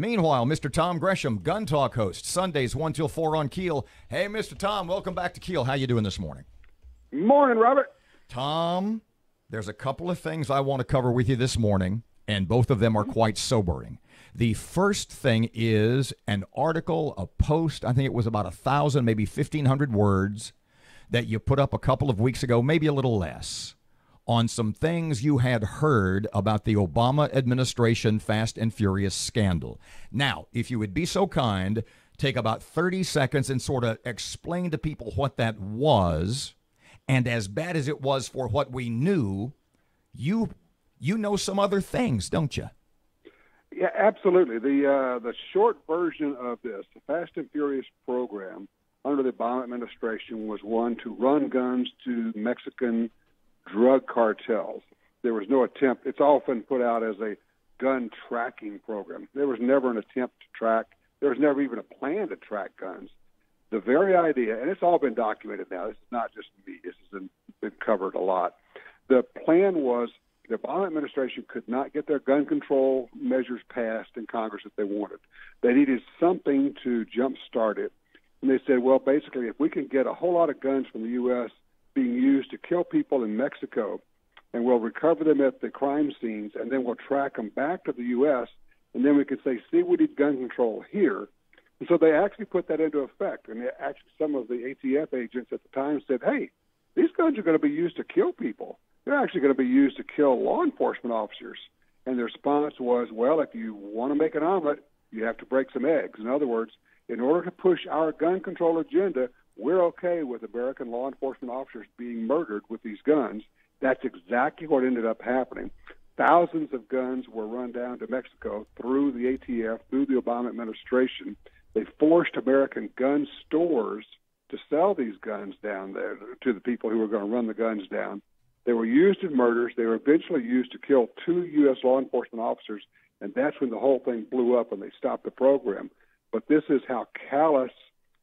Meanwhile, Mr. Tom Gresham, Gun Talk host, Sundays 1 till 4 on Keel. Hey, Mr. Tom, welcome back to Keel. How you doing this morning? Morning, Robert. Tom, there's a couple of things I want to cover with you this morning, and both of them are mm-hmm. quite sobering. The first thing is an article, a post, I think it was about a thousand, maybe 1,500 words that you put up a couple of weeks ago, maybe a little less, on some things you had heard about the Obama administration Fast and Furious scandal. Now, if you would be so kind, take about 30 seconds and sort of explain to people what that was. And as bad as it was for what we knew, you you know some other things, don't you? Yeah, absolutely. The uh, the short version of this, the Fast and Furious program under the Obama administration, was one to run guns to Mexican drug cartels. There was no attempt. It's often put out as a gun tracking program. There was never an attempt to track. There was never even a plan to track guns. The very idea, and it's all been documented now. This is not just me. This has been, covered a lot. The plan was the Obama administration could not get their gun control measures passed in Congress that they wanted. They needed something to jumpstart it. And they said, well, basically, if we can get a whole lot of guns from the U.S. being used to kill people in Mexico, and we'll recover them at the crime scenes, and then we'll track them back to the U.S., and then we can say, see, we need gun control here. And so they actually put that into effect. And actually, some of the ATF agents at the time said, hey, these guns are going to be used to kill people they're actually going to be used to kill law enforcement officers. And the response was, well, if you want to make an omelet, you have to break some eggs. In other words, in order to push our gun control agenda, we're okay with American law enforcement officers being murdered with these guns. That's exactly what ended up happening. Thousands of guns were run down to Mexico through the ATF, through the Obama administration. They forced American gun stores to sell these guns down there to the people who were going to run the guns down. They were used in murders. They were eventually used to kill two U.S. law enforcement officers, and that's when the whole thing blew up and they stopped the program. But this is how callous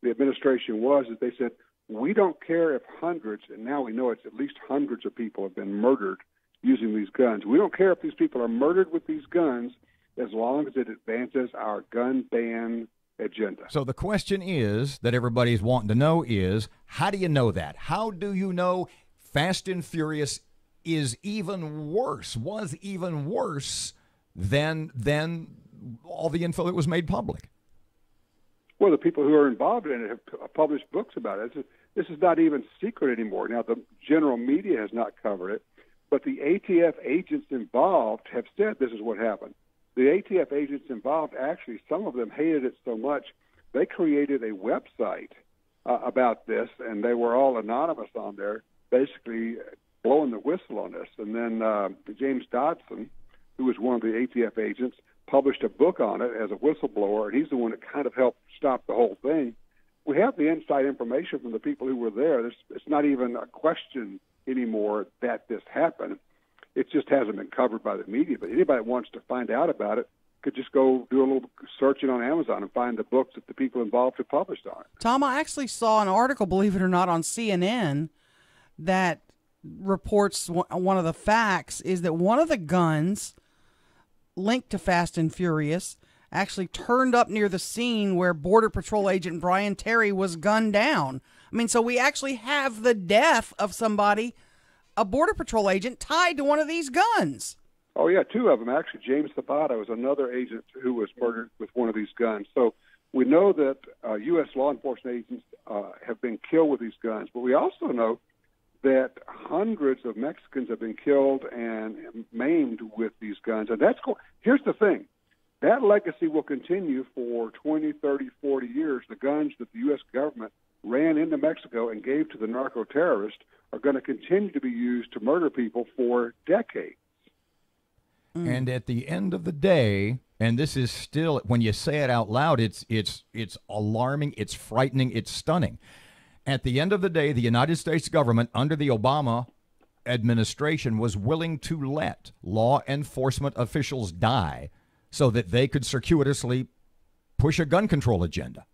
the administration was. That they said we don't care if hundreds, and now we know it's at least hundreds of people have been murdered using these guns. We don't care if these people are murdered with these guns, as long as it advances our gun ban agenda. So the question is that everybody's wanting to know is how do you know that? How do you know Fast and Furious is even worse, was even worse than than all the info that was made public. Well, the people who are involved in it have published books about it. This is not even secret anymore. Now, the general media has not covered it, but the ATF agents involved have said this is what happened. The ATF agents involved actually, some of them hated it so much, they created a website uh, about this, and they were all anonymous on there basically blowing the whistle on this. And then uh, James Dodson, who was one of the ATF agents, published a book on it as a whistleblower, and he's the one that kind of helped stop the whole thing. We have the inside information from the people who were there. There's, it's not even a question anymore that this happened. It just hasn't been covered by the media. But anybody that wants to find out about it could just go do a little searching on Amazon and find the books that the people involved have published on it. Tom, I actually saw an article, believe it or not, on CNN that reports one of the facts is that one of the guns linked to Fast and Furious actually turned up near the scene where Border Patrol agent Brian Terry was gunned down. I mean, so we actually have the death of somebody, a Border Patrol agent, tied to one of these guns. Oh, yeah, two of them. Actually, James Zapata was another agent who was murdered with one of these guns. So we know that uh, U.S. law enforcement agents uh, have been killed with these guns, but we also know that hundreds of Mexicans have been killed and maimed with these guns. And that's. Here's the thing that legacy will continue for 20, 30, 40 years. The guns that the U.S. government ran into Mexico and gave to the narco terrorists are going to continue to be used to murder people for decades. Mm. And at the end of the day, and this is still when you say it out loud, it's it's it's alarming, it's frightening, it's stunning. At the end of the day, the United States government, under the Obama administration, was willing to let law enforcement officials die so that they could circuitously push a gun control agenda.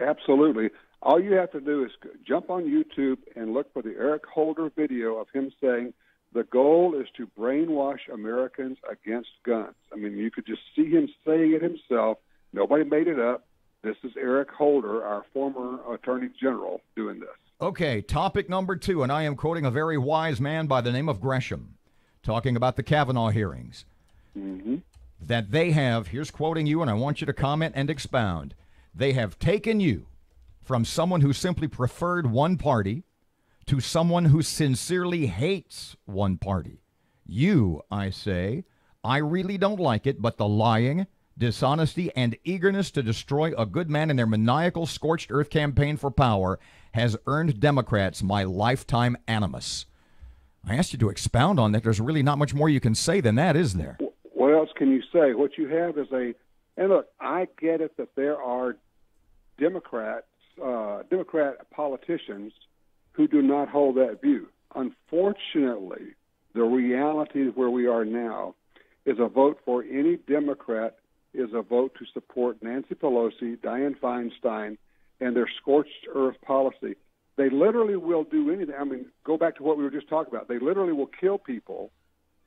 Absolutely. All you have to do is jump on YouTube and look for the Eric Holder video of him saying, The goal is to brainwash Americans against guns. I mean, you could just see him saying it himself. Nobody made it up. This is Eric Holder, our former Attorney General, doing this. Okay, topic number two, and I am quoting a very wise man by the name of Gresham, talking about the Kavanaugh hearings. Mm-hmm. That they have, here's quoting you, and I want you to comment and expound. They have taken you from someone who simply preferred one party to someone who sincerely hates one party. You, I say, I really don't like it, but the lying, dishonesty, and eagerness to destroy a good man in their maniacal scorched earth campaign for power has earned Democrats my lifetime animus. I asked you to expound on that. There's really not much more you can say than that, is there? What else can you say? What you have is a, and look, I get it that there are Democrats, uh, Democrat politicians who do not hold that view. Unfortunately, the reality where we are now is a vote for any Democrat is a vote to support Nancy Pelosi, Dianne Feinstein, and their scorched earth policy. They literally will do anything. I mean, go back to what we were just talking about. They literally will kill people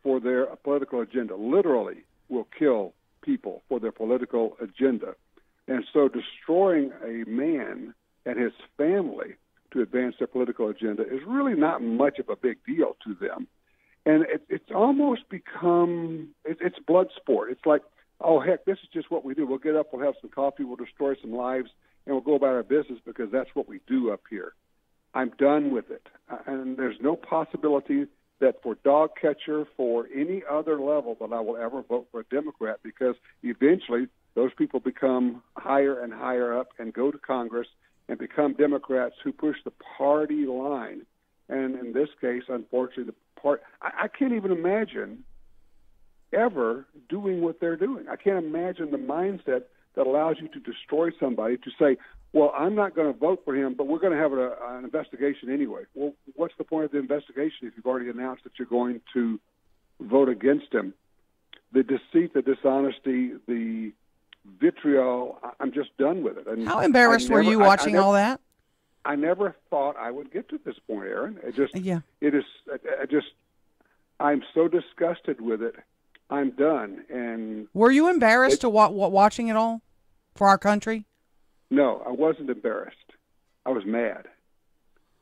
for their political agenda. Literally will kill people for their political agenda. And so destroying a man and his family to advance their political agenda is really not much of a big deal to them. And it, it's almost become it, it's blood sport. It's like, oh heck, this is just what we do. We'll get up, we'll have some coffee, we'll destroy some lives, and we'll go about our business because that's what we do up here. I'm done with it, uh, and there's no possibility that for dog catcher, for any other level, that I will ever vote for a Democrat because eventually those people become higher and higher up and go to Congress and become Democrats who push the party line. And in this case, unfortunately, the part I, I can't even imagine ever doing what they're doing. I can't imagine the mindset that allows you to destroy somebody to say, well, I'm not going to vote for him, but we're going to have a, an investigation anyway. Well, what's the point of the investigation if you've already announced that you're going to vote against him? The deceit, the dishonesty, the vitriol, I'm just done with it. And How embarrassed never, were you watching I, I never, all that? I never thought I would get to this point, Erin. It just, yeah. it is, I just, I'm so disgusted with it. I'm done. And were you embarrassed it, to wa- watching it all for our country? No, I wasn't embarrassed. I was mad.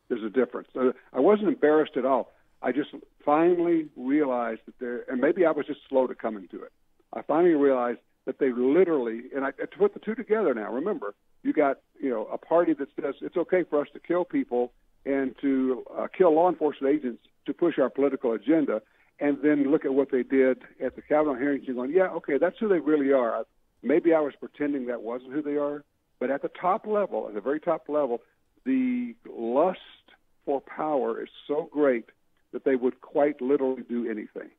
There's a difference. Uh, I wasn't embarrassed at all. I just finally realized that there, and maybe I was just slow to coming to it. I finally realized that they literally, and I to put the two together now. Remember, you got you know a party that says it's okay for us to kill people and to uh, kill law enforcement agents to push our political agenda, and then look at what they did at the Kavanaugh hearings. You're going, yeah, okay, that's who they really are. Maybe I was pretending that wasn't who they are, but at the top level, at the very top level, the lust for power is so great that they would quite literally do anything.